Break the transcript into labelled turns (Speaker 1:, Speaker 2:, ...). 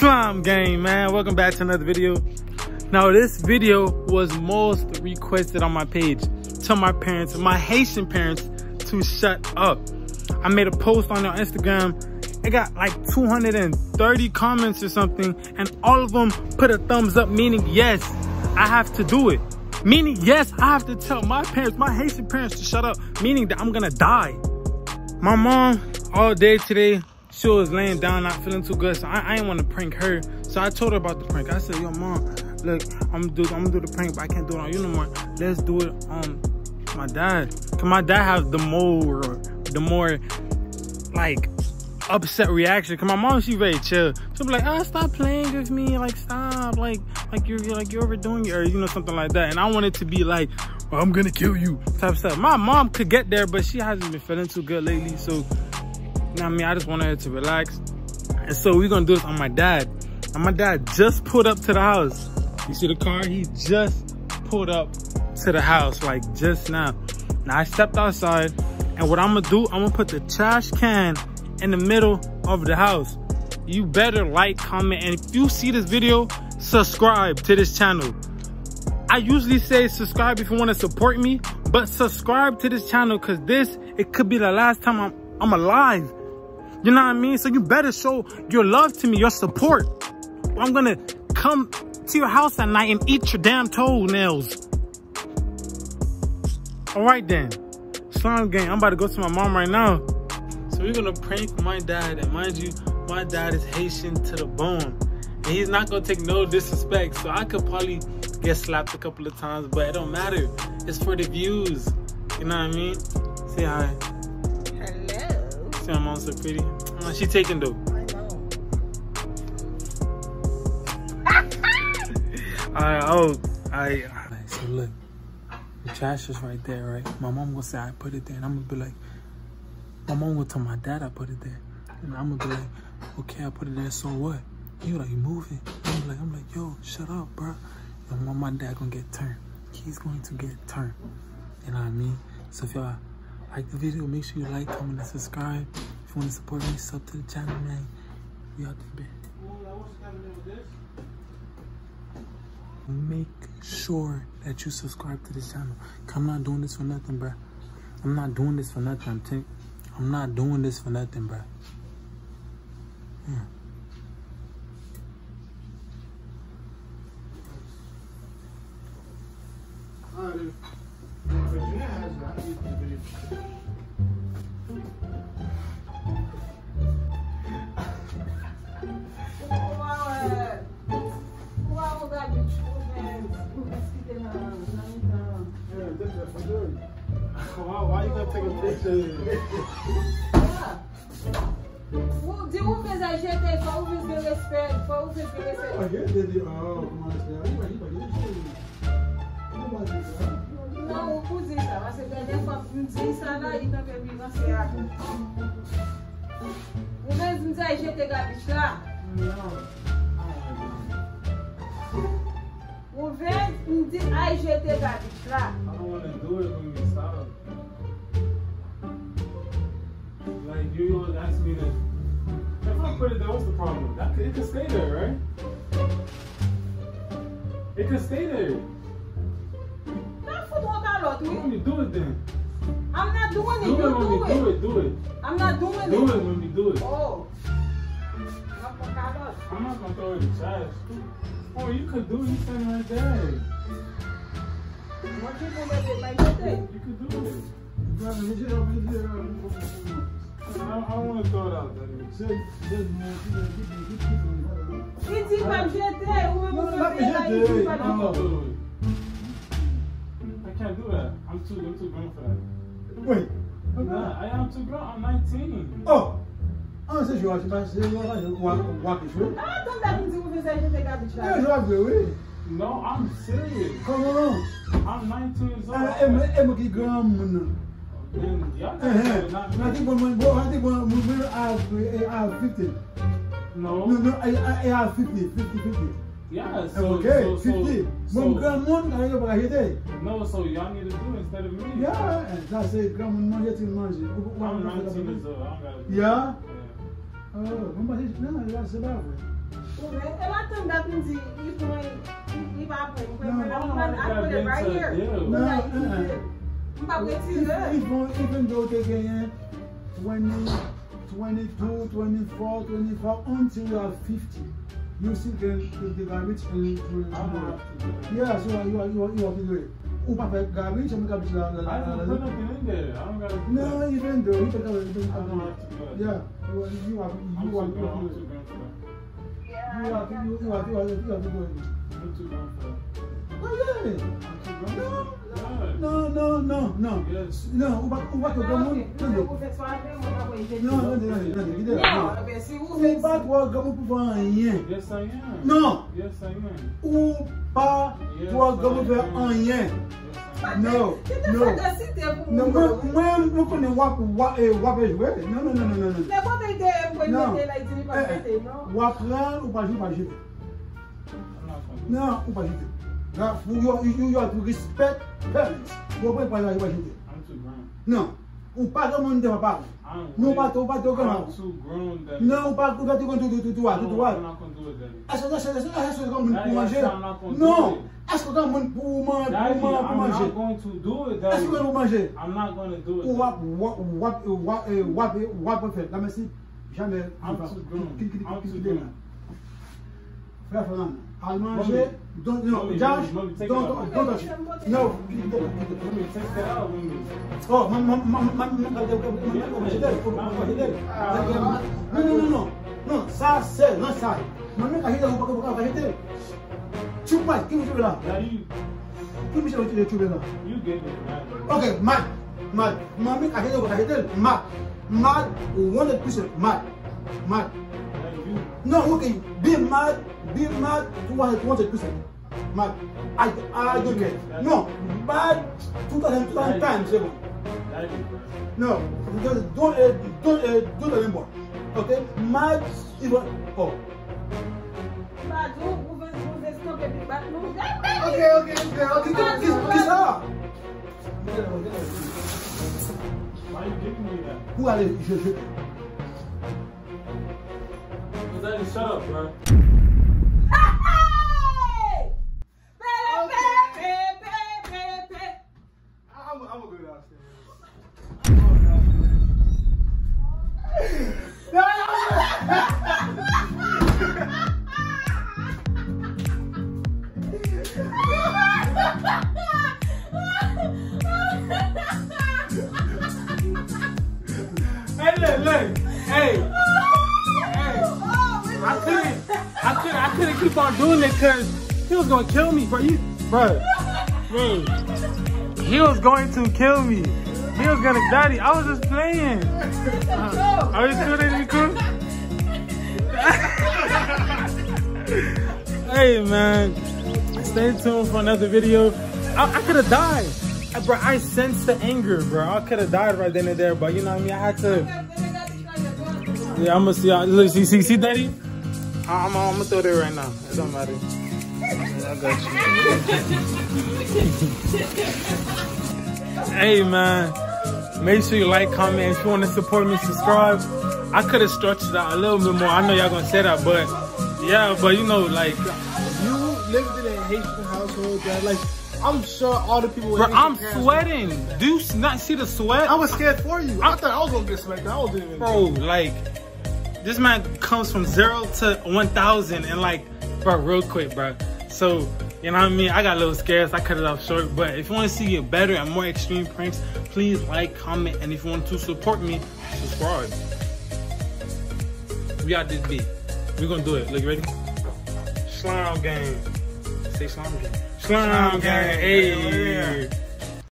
Speaker 1: Slime Gang, man. Welcome back to another video. Now, this video was most requested on my page. Tell my parents, my Haitian parents, to shut up. I made a post on their Instagram. It got like 230 comments or something, and all of them put a thumbs up, meaning yes, I have to do it. Meaning yes, I have to tell my parents, my Haitian parents to shut up, meaning that I'm gonna die. My mom, all day today, she was laying down, not feeling too good. So I, I didn't want to prank her. So I told her about the prank. I said, yo, mom, look, I'm gonna do, I'm gonna do the prank, but I can't do it on you no more. Let's do it on my dad. Cause my dad has the more, the more, like, upset reaction. Cause my mom, she very chill. She'll be like, oh, stop playing with me. Like, stop. Like, like you're, you're like, you're overdoing it. Or, you know, something like that. And I want it to be like, well, I'm gonna kill you type stuff. My mom could get there, but she hasn't been feeling too good lately. So know what I mean? I just wanted her to relax. And so we're gonna do this on my dad. And my dad just pulled up to the house. You see the car? He just pulled up to the house, like just now. Now I stepped outside, and what I'm gonna do, I'm gonna put the trash can in the middle of the house. You better like, comment, and if you see this video, subscribe to this channel. I usually say subscribe if you want to support me, but subscribe to this channel because this, it could be the last time I'm, I'm alive. You know what I mean? So you better show your love to me, your support. I'm gonna come to your house at night and eat your damn toenails. All right then, slime gang. I'm about to go to my mom right now. So we're gonna prank my dad, and mind you, my dad is Haitian to the bone, and he's not gonna take no disrespect. So I could probably get slapped a couple of times, but it don't matter. It's for the views. You know what I mean? Say hi. See my mom so pretty. Oh, she taking though. Alright, oh, I. So look, the trash is right there, right? My mom gonna say I put it there, and I'm gonna be like, my mom gonna tell my dad I put it there, and I'm gonna be like, okay, I put it there, so what? You like, moving? I'm like, I'm like, yo, shut up, bro. And my dad gonna get turned, he's going to get turned. You know what I mean? So if y'all like the video, make sure you like, comment, and subscribe. If you want to support me, sub to the channel, man. We out bit. Make sure that you subscribe to this channel. I'm not doing this for nothing, bro. I'm not doing this for nothing. I'm, I'm not doing this for nothing, bro. Yeah. gonna take a picture.
Speaker 2: Di ou fez a jete, fwa ou fez gen respet, fwa ou fez gen respet.
Speaker 3: A gen de di, a, man, a, ima,
Speaker 2: ima, ima, ima, ima. Nan, ou pou di sa, wase dene fwa pou di sa la, yi tanke mi nan se
Speaker 3: a.
Speaker 2: Ou men di mse a jete gabish la?
Speaker 1: Nan. Ou ven, mdi a jete gabish la? A, wane do, yi kon mi sa. Like, you always ask me to. If I put it there, what's the problem? That could, it could stay there, right? It could stay there.
Speaker 2: Não, fui trocar outro.
Speaker 1: Why don't you do it then?
Speaker 2: I'm not doing it,
Speaker 1: Do
Speaker 2: you
Speaker 1: it when
Speaker 2: do
Speaker 1: we do
Speaker 2: it.
Speaker 1: it, do it.
Speaker 2: I'm not doing it.
Speaker 1: Do it when we do it.
Speaker 2: Oh. Não, trocar outro.
Speaker 1: I'm not gonna throw it in the trash. Oh, you could do it, you standing right there.
Speaker 2: Não tinha como ele, mas eu tenho.
Speaker 1: You could do it. I want to throw out.
Speaker 2: E.
Speaker 1: I can't do that. I'm too, I'm too grown for that.
Speaker 3: Wait.
Speaker 1: Nah, I am too grown. I'm 19.
Speaker 3: Oh! Ah, você joga, mas você joga o Wack Show?
Speaker 2: Ah, então dá pra dizer que você a gente gato de
Speaker 3: Eu
Speaker 2: chá.
Speaker 3: jogo, eu.
Speaker 1: No, I'm serious.
Speaker 3: Como não?
Speaker 1: I'm 19 years old.
Speaker 3: É, é muito grande, mano.
Speaker 1: Man, y'all
Speaker 3: É,
Speaker 1: guys
Speaker 3: é.
Speaker 1: not
Speaker 3: Mas
Speaker 1: me.
Speaker 3: tipo, mano, mas tipo, mano, I have 50. No,
Speaker 1: No.
Speaker 3: no, I, I have 50, 50, 50.
Speaker 1: Yeah, so,
Speaker 3: Okay,
Speaker 1: so, so,
Speaker 3: 50.
Speaker 1: so,
Speaker 3: Mom, grande mundo, aí eu vou ajudar.
Speaker 1: no, so y'all need to do it instead of me.
Speaker 3: Yeah, já sei, grande mundo, manje, tu manje.
Speaker 1: I'm 19 years old. I don't gotta do
Speaker 3: Yeah?
Speaker 1: it.
Speaker 3: Oh, vamos fazer isso. Não, já sei lá, velho.
Speaker 2: E la tem dat nou di, i pon, i pa pon. Pwen
Speaker 3: No,
Speaker 2: mwen
Speaker 1: I don't
Speaker 2: an
Speaker 1: want
Speaker 2: I
Speaker 1: to
Speaker 2: put it right
Speaker 1: get
Speaker 2: here.
Speaker 1: into a deal.
Speaker 3: No,
Speaker 2: Like,
Speaker 3: uh-uh.
Speaker 2: Mpa bretire.
Speaker 3: Even though te genyen 20, 22, 24, 25, until you are 50, you still can, you
Speaker 1: can reach a little.
Speaker 3: Yeah, so you are, you are, you are big way. Ou pa fè garbage, ou mè garbage la...
Speaker 1: I don't put nothing in there. I don't garbage.
Speaker 3: No, even though, you can garbage.
Speaker 1: I don't have to do
Speaker 3: it. Yeah, you are, you are, you are, you are. You are, you are, you are, you are, you are, you are.
Speaker 1: I'm too grown for that.
Speaker 3: Oh yeah!
Speaker 1: I'm too grown for that.
Speaker 3: No! Non, non, non,
Speaker 1: non.
Speaker 3: Non, ou bat ou
Speaker 2: gamoun.
Speaker 3: Non, non, non.
Speaker 2: Ou
Speaker 3: bat ou gamoun pou fè
Speaker 1: an yen.
Speaker 3: Non.
Speaker 1: Ou bat
Speaker 3: ou gamoun pou fè
Speaker 2: an yen. Non,
Speaker 3: non.
Speaker 2: Mwen
Speaker 3: mwen konen wap wap e jwe. Non, non, non, non.
Speaker 2: Mwen konen de mwen mwen la itini pa
Speaker 3: fete,
Speaker 2: non?
Speaker 3: Wap lan ou pa jwe pa
Speaker 1: jwe.
Speaker 3: Non, ou pa jwe. You have to respect parents. Mwen pren pren yon yon jete.
Speaker 1: I'm too grown.
Speaker 3: Non. Ou pa gen moun de
Speaker 1: papa.
Speaker 3: Ah,
Speaker 1: nou
Speaker 3: pa to, ou pa to gen moun.
Speaker 1: I'm too grown, daddy.
Speaker 3: Non, ou pa to, ou pa to gen toutou,
Speaker 1: toutou,
Speaker 3: toutou.
Speaker 1: I'm not gonna do it, daddy.
Speaker 3: Asko gen
Speaker 1: moun
Speaker 3: pou manje. Non. Asko gen moun pou manje.
Speaker 1: Daddy, I'm not going to do it, daddy.
Speaker 3: Asko gen moun pou manje.
Speaker 1: I'm not gonna do it.
Speaker 3: Ou wap, wap, wap, wap, eh, wap, eh, wap pou fet. La mesi, jame.
Speaker 1: I'm too grown. I'm too grown.
Speaker 3: Fè fè nan. I'll
Speaker 1: manger.
Speaker 3: Don't, no,
Speaker 1: mommy,
Speaker 3: Josh,
Speaker 1: mommy,
Speaker 3: don't,
Speaker 1: don't,
Speaker 3: don't touch. No.
Speaker 1: Mommy, take that out, mommy.
Speaker 3: Oh, mom, mom, mom, mom, mom, mom, No, no, no, no. Non, ça, c'est, non, ça. Maman, quand il est au bac, il va jeter. Tu vois, qui me trouve
Speaker 1: là?
Speaker 3: Qui me trouve là? Tu là?
Speaker 1: You get it, man.
Speaker 3: Ok, mal, mal. Maman, quand il est au bac, il va jeter. Mal, mal, 100% mal, mal. mal.
Speaker 1: Daddy, you.
Speaker 3: No, okay, be mad, be mad to one hundred percent. Mad. I I don't get. No, mad two thousand two thousand times. yeah. No, don't don't uh, don't uh, don't anymore. Okay, mad is what. Oh.
Speaker 2: Ba, dou, ou fè ou fè stop e pi bat nou.
Speaker 3: Okay, okay, okay, okay. Kiss, kiss, kiss her.
Speaker 1: why you giving me that?
Speaker 3: Who are they? Je, je.
Speaker 1: Daddy, shut up, bro. Couldn't doing it because he was gonna kill me, bro. You, bro, bro. He was going to kill me. He was gonna, daddy. I was just playing. Uh, are you that you cool? hey, man. Stay tuned for another video. I, I could have died. Uh, Bro, I sensed the anger, bro. I could have died right then and there, but you know what I mean? I had to. Yeah, I'm gonna see. See, see, see, Daddy. I- I'm, I'm gonna throw that right now. It don't matter. I got you. hey, man. Make sure you like, comment. If you want to support me, subscribe. I could have stretched it out a little bit more. I know y'all gonna say that, but yeah, but you know, like,
Speaker 4: You lived in a Haitian household that, like, I'm sure all the people. with
Speaker 1: bro, I'm sweating. Do you not see the sweat?
Speaker 4: I was scared for you. I thought I was gonna get smacked. I wasn't even.
Speaker 1: bro, like this man comes from zero to one thousand and like, bro, real quick, bro. So you know what I mean? I got a little scared, so I cut it off short. But if you want to see it better and more extreme pranks, please like, comment, and if you want to support me, subscribe. We got this beat. We gonna do it. Look, you ready? Slime game. Say slime game. Slime game. Hey.